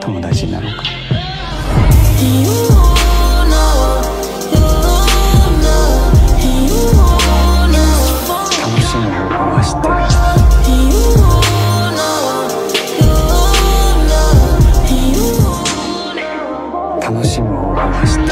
友達になろうか。楽しむ方法は知って。る楽しむ方法は知ってる